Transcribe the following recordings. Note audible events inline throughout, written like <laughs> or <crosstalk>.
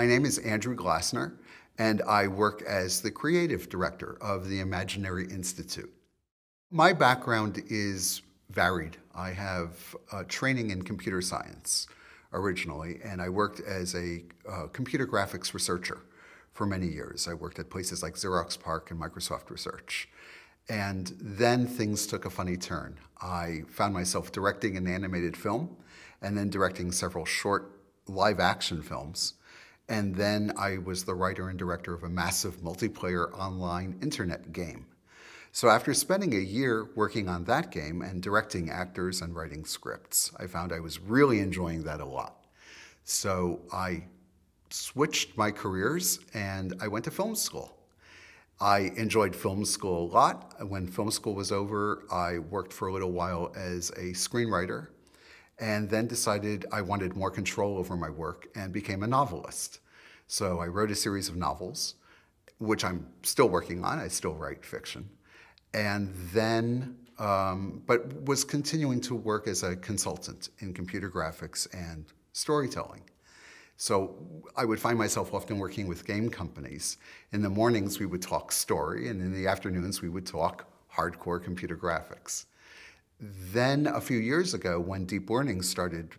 My name is Andrew Glassner, and I work as the creative director of the Imaginary Institute. My background is varied. I have uh, training in computer science originally, and I worked as a uh, computer graphics researcher for many years. I worked at places like Xerox PARC and Microsoft Research. And then things took a funny turn. I found myself directing an animated film and then directing several short live action films. And then I was the writer and director of a massive multiplayer online internet game. So after spending a year working on that game and directing actors and writing scripts, I found I was really enjoying that a lot. So I switched my careers and I went to film school. I enjoyed film school a lot. When film school was over, I worked for a little while as a screenwriter and then decided I wanted more control over my work and became a novelist. So I wrote a series of novels, which I'm still working on. I still write fiction and then, um, but was continuing to work as a consultant in computer graphics and storytelling. So I would find myself often working with game companies. In the mornings, we would talk story, and in the afternoons, we would talk hardcore computer graphics. Then, a few years ago, when deep learning started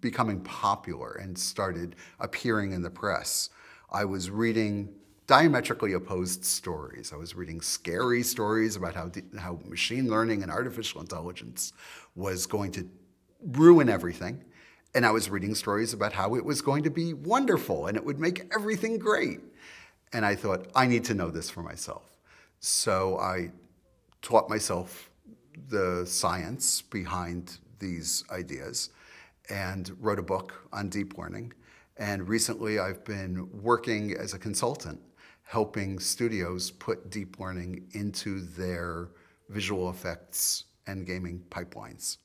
becoming popular and started appearing in the press, I was reading diametrically opposed stories. I was reading scary stories about how, how machine learning and artificial intelligence was going to ruin everything. And I was reading stories about how it was going to be wonderful and it would make everything great. And I thought, I need to know this for myself. So I taught myself the science behind these ideas and wrote a book on deep learning. And recently I've been working as a consultant helping studios put deep learning into their visual effects and gaming pipelines.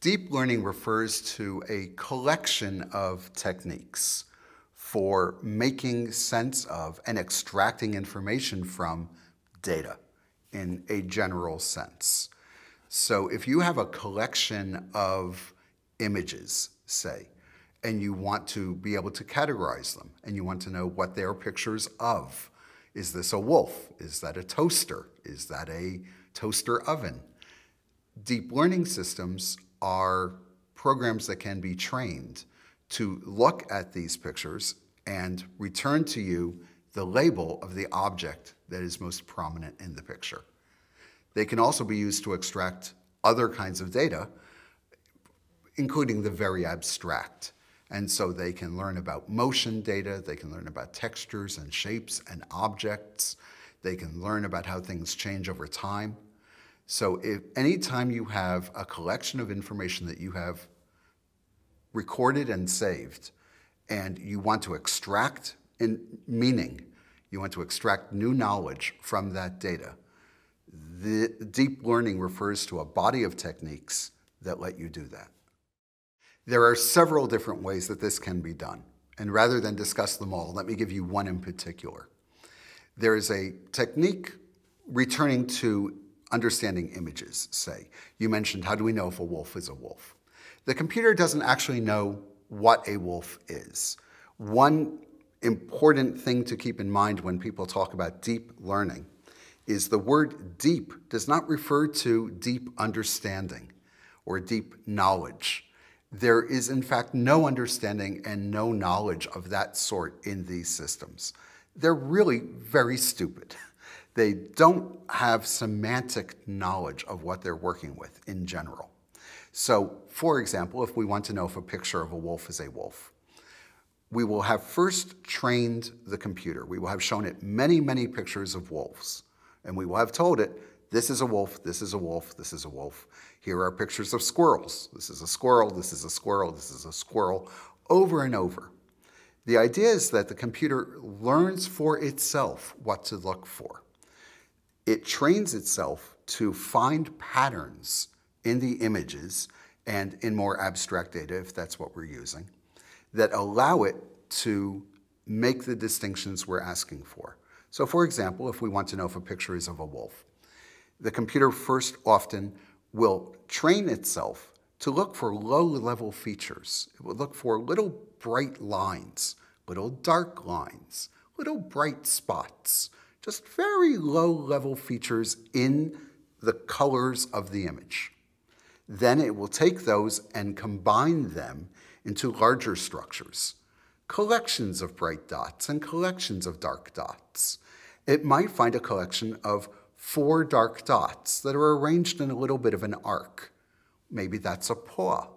Deep learning refers to a collection of techniques for making sense of and extracting information from data in a general sense. So if you have a collection of images, say, and you want to be able to categorize them and you want to know what they're pictures of. Is this a wolf? Is that a toaster? Is that a toaster oven? Deep learning systems are programs that can be trained to look at these pictures and return to you the label of the object that is most prominent in the picture. They can also be used to extract other kinds of data, including the very abstract. And so they can learn about motion data, they can learn about textures and shapes and objects, they can learn about how things change over time. So if anytime you have a collection of information that you have recorded and saved, and you want to extract in meaning, you want to extract new knowledge from that data, the deep learning refers to a body of techniques that let you do that. There are several different ways that this can be done. And rather than discuss them all, let me give you one in particular. There is a technique returning to understanding images, say. You mentioned, how do we know if a wolf is a wolf? The computer doesn't actually know what a wolf is. One important thing to keep in mind when people talk about deep learning is the word deep does not refer to deep understanding or deep knowledge. There is, in fact, no understanding and no knowledge of that sort in these systems. They're really very stupid. They don't have semantic knowledge of what they're working with in general. So, for example, if we want to know if a picture of a wolf is a wolf, we will have first trained the computer. We will have shown it many, many pictures of wolves. And we will have told it this is a wolf, this is a wolf, this is a wolf. Here are pictures of squirrels. This is a squirrel, this is a squirrel, this is a squirrel, over and over. The idea is that the computer learns for itself what to look for. It trains itself to find patterns in the images and in more abstract data, if that's what we're using, that allow it to make the distinctions we're asking for. So for example, if we want to know if a picture is of a wolf, the computer first often will train itself to look for low level features. It will look for little bright lines, little dark lines, little bright spots, just very low level features in the colors of the image. Then it will take those and combine them into larger structures, collections of bright dots and collections of dark dots. It might find a collection of four dark dots that are arranged in a little bit of an arc. Maybe that's a paw.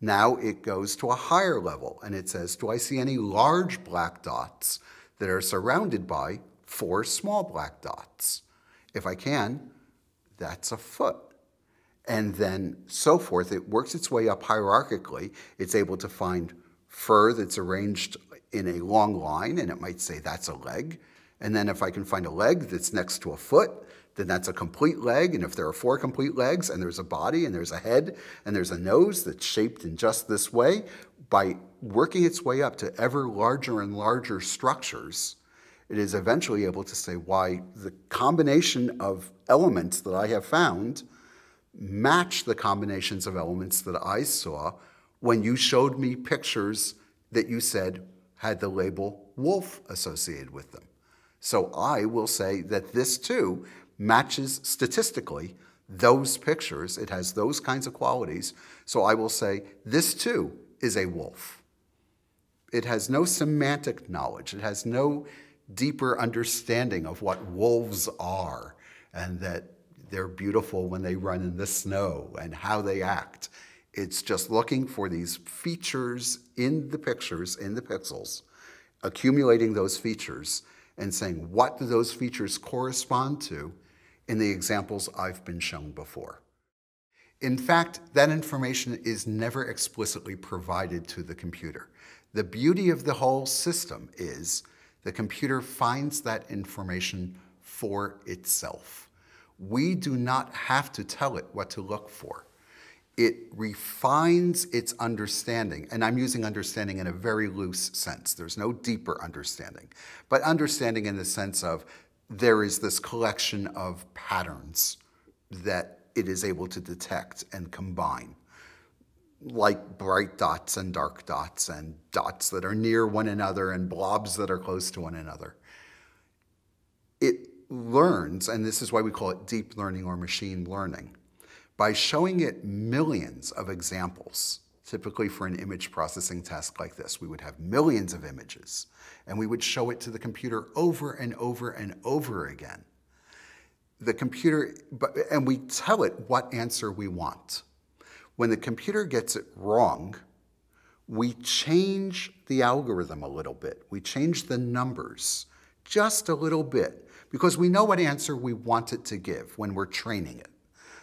Now it goes to a higher level and it says, Do I see any large black dots that are surrounded by four small black dots? If I can, that's a foot. And then so forth. It works its way up hierarchically. It's able to find fur that's arranged in a long line, and it might say that's a leg. And then if I can find a leg that's next to a foot, then that's a complete leg. And if there are four complete legs and there's a body and there's a head and there's a nose that's shaped in just this way, by working its way up to ever larger and larger structures, it is eventually able to say why the combination of elements that I have found match the combinations of elements that I saw when you showed me pictures that you said had the label wolf associated with them. So I will say that this too matches statistically those pictures. It has those kinds of qualities. So I will say this too is a wolf. It has no semantic knowledge. It has no deeper understanding of what wolves are and that they're beautiful when they run in the snow and how they act. It's just looking for these features in the pictures, in the pixels, accumulating those features and saying, what do those features correspond to in the examples I've been shown before? In fact, that information is never explicitly provided to the computer. The beauty of the whole system is the computer finds that information for itself. We do not have to tell it what to look for. It refines its understanding, and I'm using understanding in a very loose sense. There's no deeper understanding, but understanding in the sense of there is this collection of patterns that it is able to detect and combine like bright dots and dark dots and dots that are near one another and blobs that are close to one another. It learns, and this is why we call it deep learning or machine learning, by showing it millions of examples. Typically, for an image processing task like this, we would have millions of images, and we would show it to the computer over and over and over again. The computer, and we tell it what answer we want. When the computer gets it wrong, we change the algorithm a little bit. We change the numbers just a little bit because we know what answer we want it to give when we're training it.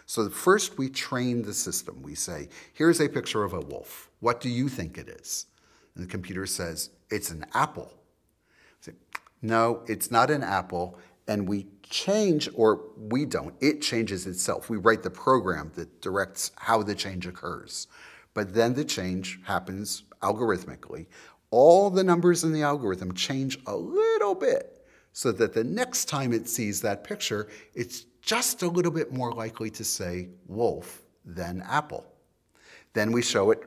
So first we train the system. We say, here's a picture of a wolf. What do you think it is? And the computer says, it's an apple. Say, no, it's not an apple and we change, or we don't, it changes itself. We write the program that directs how the change occurs. But then the change happens algorithmically. All the numbers in the algorithm change a little bit so that the next time it sees that picture, it's just a little bit more likely to say wolf than apple. Then we show it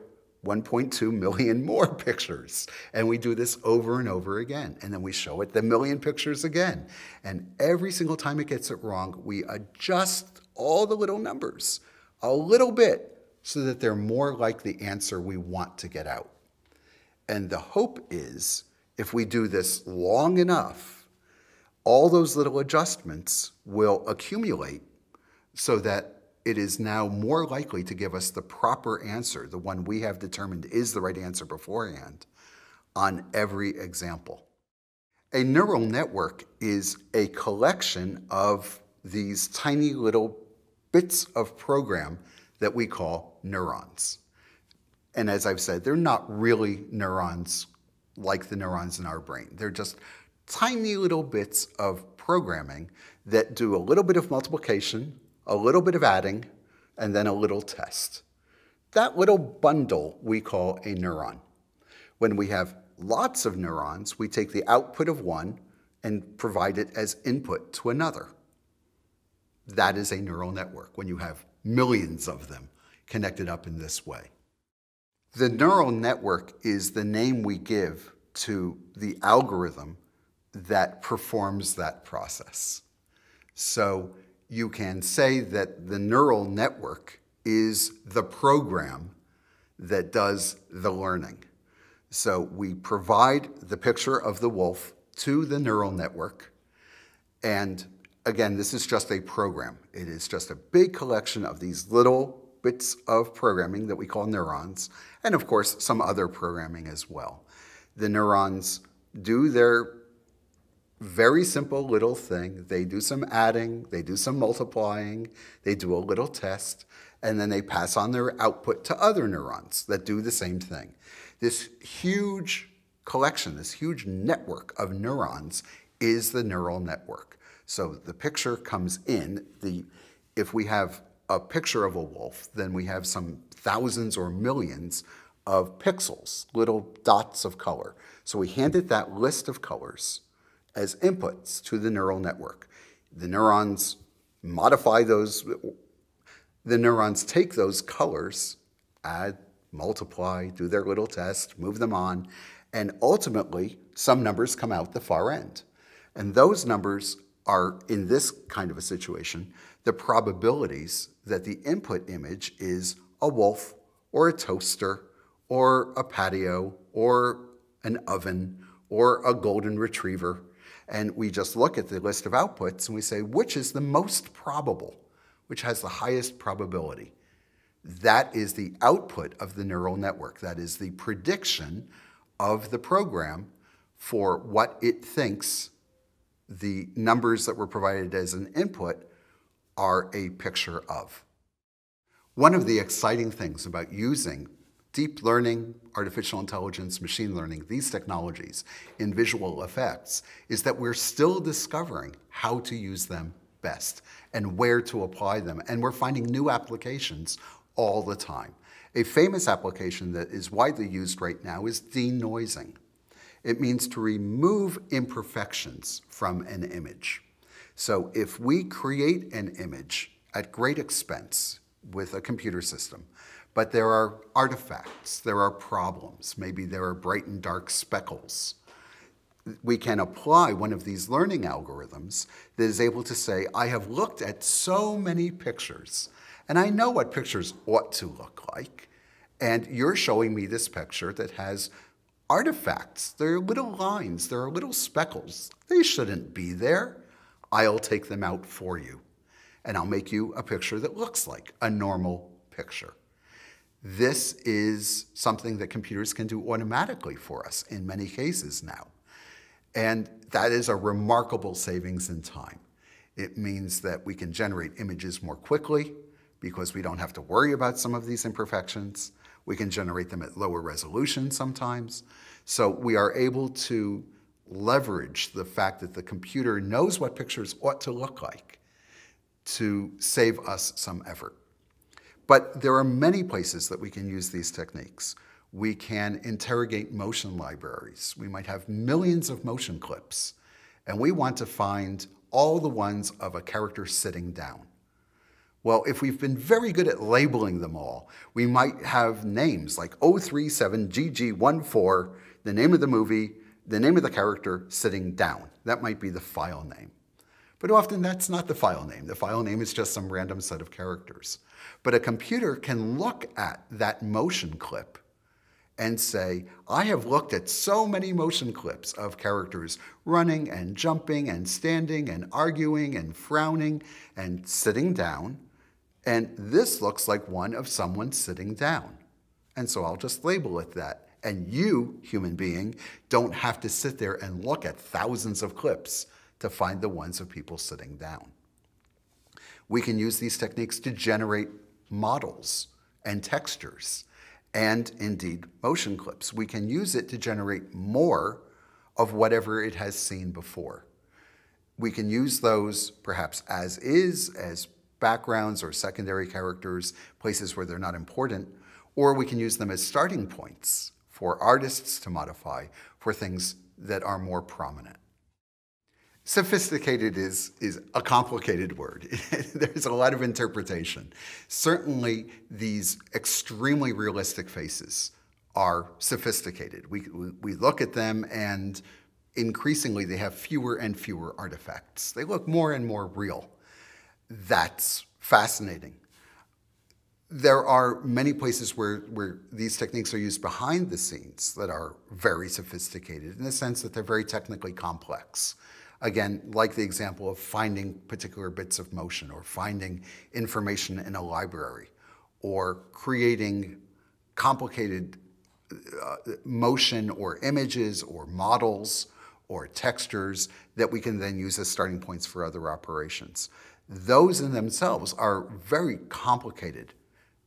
1.2 million <laughs> more pictures. And we do this over and over again. And then we show it the million pictures again. And every single time it gets it wrong, we adjust all the little numbers a little bit so that they're more like the answer we want to get out. And the hope is if we do this long enough, all those little adjustments will accumulate so that it is now more likely to give us the proper answer, the one we have determined is the right answer beforehand, on every example. A neural network is a collection of these tiny little bits of program that we call neurons. And as I've said, they're not really neurons like the neurons in our brain. They're just tiny little bits of programming that do a little bit of multiplication a little bit of adding, and then a little test. That little bundle we call a neuron. When we have lots of neurons, we take the output of one and provide it as input to another. That is a neural network when you have millions of them connected up in this way. The neural network is the name we give to the algorithm that performs that process. So you can say that the neural network is the program that does the learning. So we provide the picture of the wolf to the neural network. And again, this is just a program. It is just a big collection of these little bits of programming that we call neurons, and of course, some other programming as well. The neurons do their very simple little thing. They do some adding, they do some multiplying, they do a little test, and then they pass on their output to other neurons that do the same thing. This huge collection, this huge network of neurons is the neural network. So the picture comes in, the, if we have a picture of a wolf, then we have some thousands or millions of pixels, little dots of color. So we hand it that list of colors as inputs to the neural network. The neurons modify those, the neurons take those colors, add, multiply, do their little test, move them on, and ultimately some numbers come out the far end. And those numbers are, in this kind of a situation, the probabilities that the input image is a wolf or a toaster or a patio or an oven or a golden retriever and we just look at the list of outputs and we say, which is the most probable, which has the highest probability? That is the output of the neural network. That is the prediction of the program for what it thinks the numbers that were provided as an input are a picture of. One of the exciting things about using deep learning, artificial intelligence, machine learning, these technologies in visual effects is that we're still discovering how to use them best and where to apply them. And we're finding new applications all the time. A famous application that is widely used right now is denoising. It means to remove imperfections from an image. So if we create an image at great expense with a computer system, but there are artifacts, there are problems, maybe there are bright and dark speckles. We can apply one of these learning algorithms that is able to say, I have looked at so many pictures, and I know what pictures ought to look like, and you're showing me this picture that has artifacts. There are little lines, there are little speckles. They shouldn't be there. I'll take them out for you, and I'll make you a picture that looks like a normal picture. This is something that computers can do automatically for us in many cases now. And that is a remarkable savings in time. It means that we can generate images more quickly because we don't have to worry about some of these imperfections. We can generate them at lower resolution sometimes. So we are able to leverage the fact that the computer knows what pictures ought to look like to save us some effort. But there are many places that we can use these techniques. We can interrogate motion libraries. We might have millions of motion clips, and we want to find all the ones of a character sitting down. Well, if we've been very good at labeling them all, we might have names like 037GG14, the name of the movie, the name of the character sitting down. That might be the file name. But often that's not the file name. The file name is just some random set of characters. But a computer can look at that motion clip and say, I have looked at so many motion clips of characters running and jumping and standing and arguing and frowning and sitting down, and this looks like one of someone sitting down. And so I'll just label it that. And you, human being, don't have to sit there and look at thousands of clips to find the ones of people sitting down. We can use these techniques to generate models and textures and indeed motion clips. We can use it to generate more of whatever it has seen before. We can use those perhaps as is, as backgrounds or secondary characters, places where they're not important, or we can use them as starting points for artists to modify for things that are more prominent. Sophisticated is, is a complicated word. <laughs> There's a lot of interpretation. Certainly, these extremely realistic faces are sophisticated. We, we, look at them and increasingly they have fewer and fewer artifacts. They look more and more real. That's fascinating. There are many places where, where these techniques are used behind the scenes that are very sophisticated in the sense that they're very technically complex. Again, like the example of finding particular bits of motion or finding information in a library or creating complicated uh, motion or images or models or textures that we can then use as starting points for other operations. Those in themselves are very complicated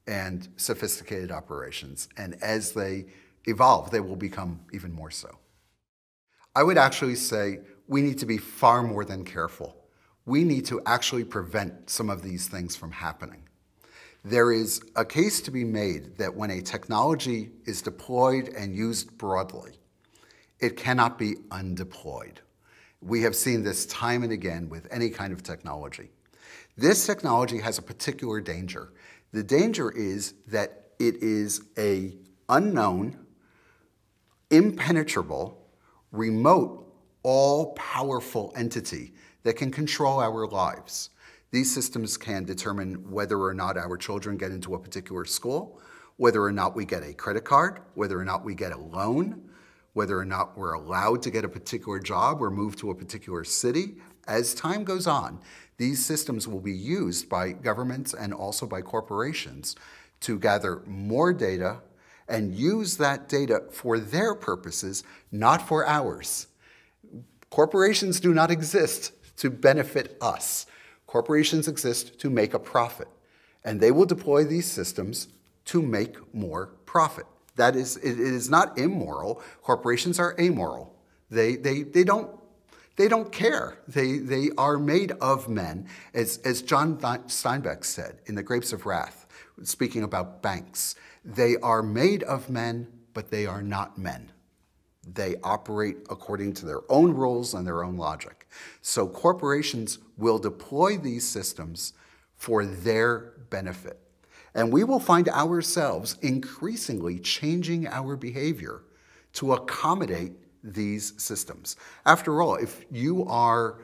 and sophisticated operations, and as they evolve, they will become even more so. I would actually say we need to be far more than careful. We need to actually prevent some of these things from happening. There is a case to be made that when a technology is deployed and used broadly, it cannot be undeployed. We have seen this time and again with any kind of technology. This technology has a particular danger. The danger is that it is a unknown, impenetrable, remote, all-powerful entity that can control our lives. These systems can determine whether or not our children get into a particular school, whether or not we get a credit card, whether or not we get a loan, whether or not we're allowed to get a particular job or move to a particular city. As time goes on, these systems will be used by governments and also by corporations to gather more data and use that data for their purposes, not for ours. Corporations do not exist to benefit us. Corporations exist to make a profit, and they will deploy these systems to make more profit. That is, it is not immoral. Corporations are amoral. They, they, they, don't, they don't care. They, they are made of men. As, as John Steinbeck said in The Grapes of Wrath, speaking about banks, they are made of men, but they are not men. They operate according to their own rules and their own logic. So corporations will deploy these systems for their benefit. And we will find ourselves increasingly changing our behavior to accommodate these systems. After all, if you are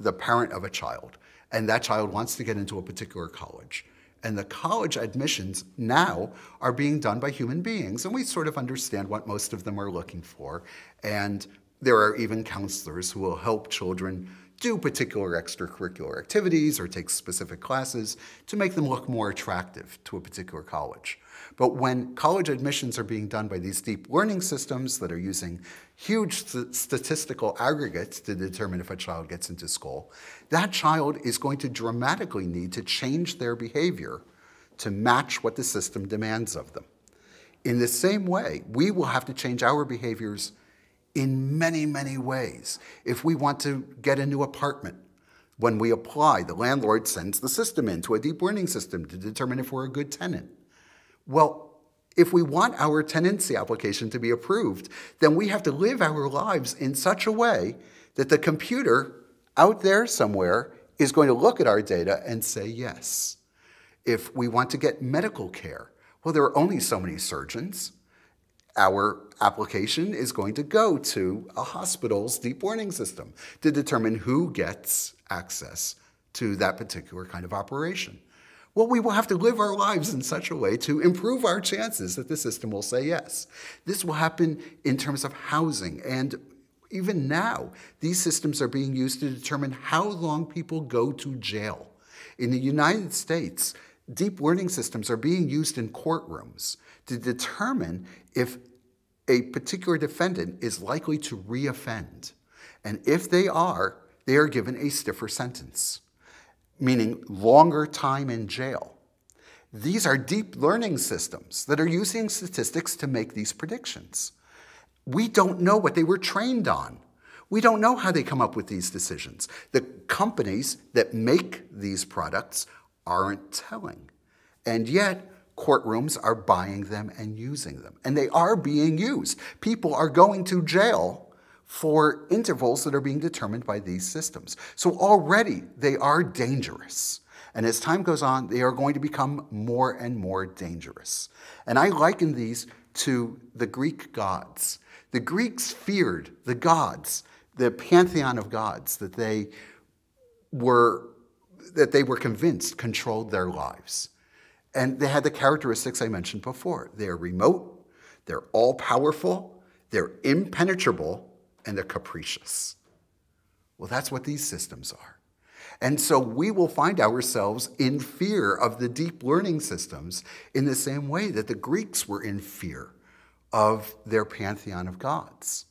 the parent of a child and that child wants to get into a particular college, and the college admissions now are being done by human beings, and we sort of understand what most of them are looking for. And there are even counselors who will help children do particular extracurricular activities or take specific classes to make them look more attractive to a particular college. But when college admissions are being done by these deep learning systems that are using huge st statistical aggregates to determine if a child gets into school, that child is going to dramatically need to change their behavior to match what the system demands of them. In the same way, we will have to change our behaviors in many, many ways. If we want to get a new apartment, when we apply, the landlord sends the system into a deep learning system to determine if we're a good tenant. Well, if we want our tenancy application to be approved, then we have to live our lives in such a way that the computer out there somewhere is going to look at our data and say yes. If we want to get medical care, well, there are only so many surgeons our application is going to go to a hospital's deep learning system to determine who gets access to that particular kind of operation. Well, we will have to live our lives in such a way to improve our chances that the system will say yes. This will happen in terms of housing. And even now, these systems are being used to determine how long people go to jail. In the United States, deep learning systems are being used in courtrooms to determine if a particular defendant is likely to reoffend. And if they are, they are given a stiffer sentence, meaning longer time in jail. These are deep learning systems that are using statistics to make these predictions. We don't know what they were trained on. We don't know how they come up with these decisions. The companies that make these products aren't telling. And yet, courtrooms are buying them and using them. And they are being used. People are going to jail for intervals that are being determined by these systems. So already they are dangerous. And as time goes on, they are going to become more and more dangerous. And I liken these to the Greek gods. The Greeks feared the gods, the pantheon of gods that they were that they were convinced controlled their lives. And they had the characteristics I mentioned before. They're remote, they're all powerful, they're impenetrable, and they're capricious. Well, that's what these systems are. And so we will find ourselves in fear of the deep learning systems in the same way that the Greeks were in fear of their pantheon of gods.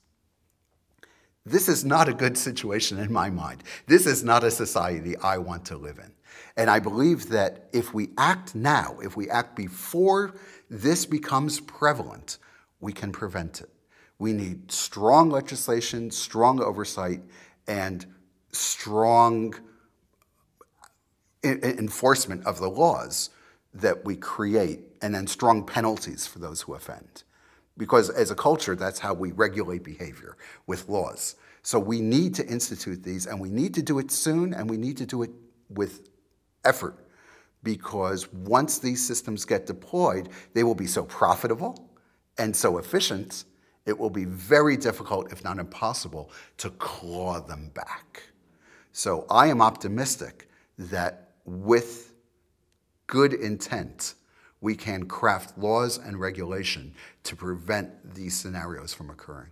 This is not a good situation in my mind. This is not a society I want to live in. And I believe that if we act now, if we act before this becomes prevalent, we can prevent it. We need strong legislation, strong oversight, and strong enforcement of the laws that we create, and then strong penalties for those who offend. Because as a culture, that's how we regulate behavior with laws. So we need to institute these, and we need to do it soon, and we need to do it with effort. Because once these systems get deployed, they will be so profitable and so efficient, it will be very difficult, if not impossible, to claw them back. So I am optimistic that with good intent, we can craft laws and regulation to prevent these scenarios from occurring.